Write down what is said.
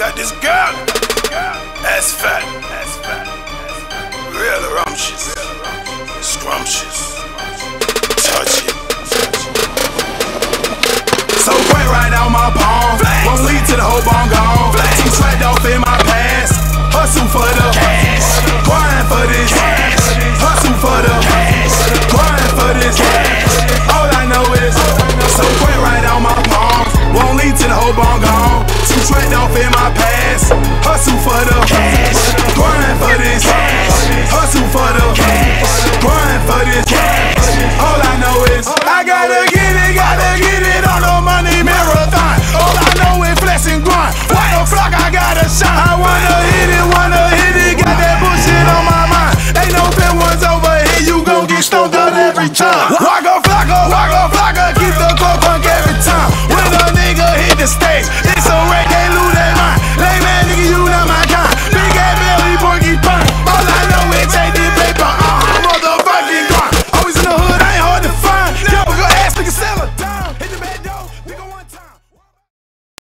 got this girl. Ass fat. Real rumptious. Scrumptious. Hustle for the cash. Grind for this. Hustle for the cash. Grind for this. Cash. All I know is I gotta get it, gotta get it on the money marathon. All I know is flex and grind. What the fuck I gotta shine? I wanna hit it, wanna hit it. Got that bullshit on my mind. Ain't no fair ones over here. You gon' get stoned out every time.